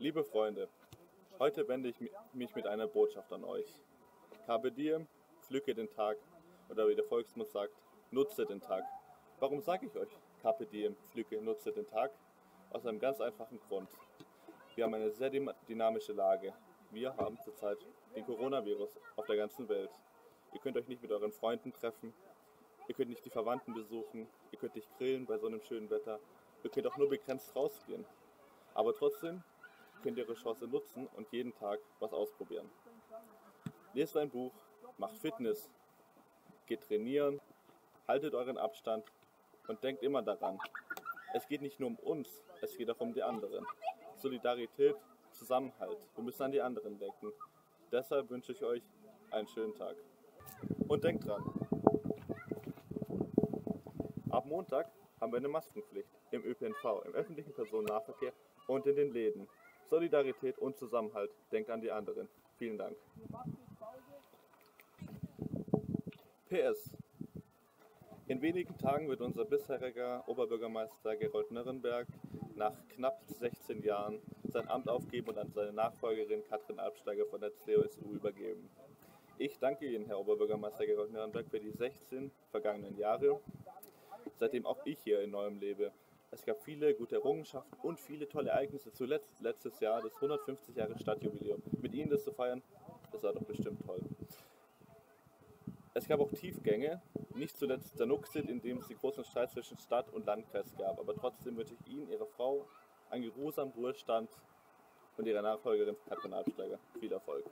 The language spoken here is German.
Liebe Freunde, heute wende ich mich mit einer Botschaft an euch. Carpe diem, pflücke den Tag oder wie der Volksmund sagt, nutze den Tag. Warum sage ich euch Carpe diem, pflücke, nutze den Tag? Aus einem ganz einfachen Grund. Wir haben eine sehr dynamische Lage. Wir haben zurzeit den Coronavirus auf der ganzen Welt. Ihr könnt euch nicht mit euren Freunden treffen, ihr könnt nicht die Verwandten besuchen, ihr könnt nicht grillen bei so einem schönen Wetter, ihr könnt auch nur begrenzt rausgehen. Aber trotzdem könnt ihr eure Chance nutzen und jeden Tag was ausprobieren. Lest ein Buch, macht Fitness, geht trainieren, haltet euren Abstand und denkt immer daran, es geht nicht nur um uns, es geht auch um die anderen. Solidarität, Zusammenhalt, wir müssen an die anderen denken. Deshalb wünsche ich euch einen schönen Tag. Und denkt dran, ab Montag haben wir eine Maskenpflicht im ÖPNV, im öffentlichen Personennahverkehr und in den Läden. Solidarität und Zusammenhalt. Denkt an die anderen. Vielen Dank. PS. In wenigen Tagen wird unser bisheriger Oberbürgermeister Gerold Nürnberg nach knapp 16 Jahren sein Amt aufgeben und an seine Nachfolgerin Katrin Albsteiger von der CSU übergeben. Ich danke Ihnen, Herr Oberbürgermeister Gerold Nürnberg, für die 16 vergangenen Jahre, seitdem auch ich hier in Neuem lebe. Es gab viele gute Errungenschaften und viele tolle Ereignisse. Zuletzt letztes Jahr das 150 Jahre Stadtjubiläum. Mit Ihnen das zu feiern, das war doch bestimmt toll. Es gab auch Tiefgänge, nicht zuletzt der Nuxit, in dem es die großen Streit zwischen Stadt und Landkreis gab. Aber trotzdem wünsche ich Ihnen, Ihrer Frau, einen geruhsamen Ruhestand und Ihrer Nachfolgerin Katrin Absteiger viel Erfolg.